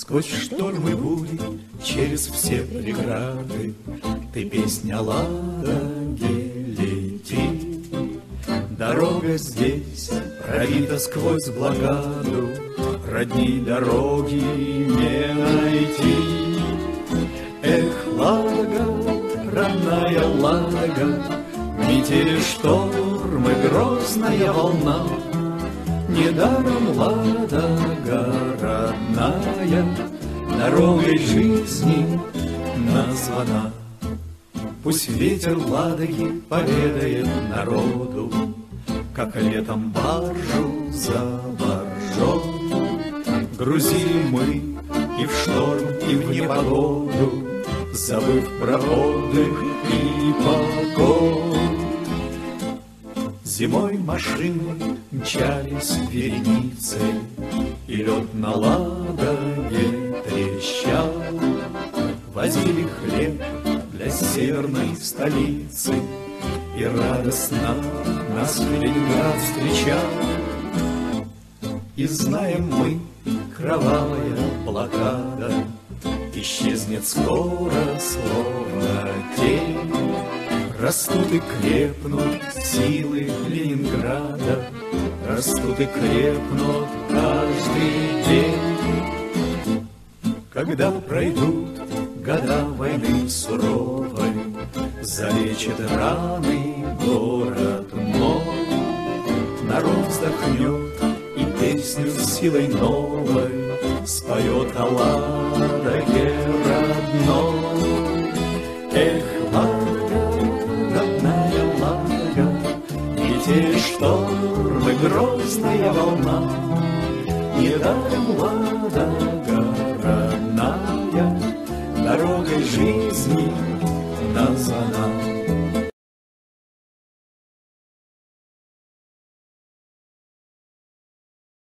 Сквозь штормы бури, через все преграды Ты песня Ладоги лети. Дорога здесь пробита сквозь блокаду, Родни дороги не найти. Эх, Ладога, родная Ладога, Метели штормы, грозная волна, Недаром Ладога родная Дорогой жизни названа. Пусть ветер Ладоги поведает народу, Как летом баржу за баржой. Грузили мы и в шторм, и в непогоду, Забыв про отдых и покой. Зимой машины мчались вереницей, И лед на ладоге трещал. Возили хлеб для северной столицы, И радостно нас Ленинград встречал. И знаем мы, кровавая блокада Исчезнет скоро, словно тень. Растут и крепнут силы Ленинграда, Растут и крепнут каждый день. Когда пройдут года войны суровой, Залечит раны город мой, Народ вздохнет и песню силой новой Споет о Ладоге Те штормы, грозная волна, Недаром Ладога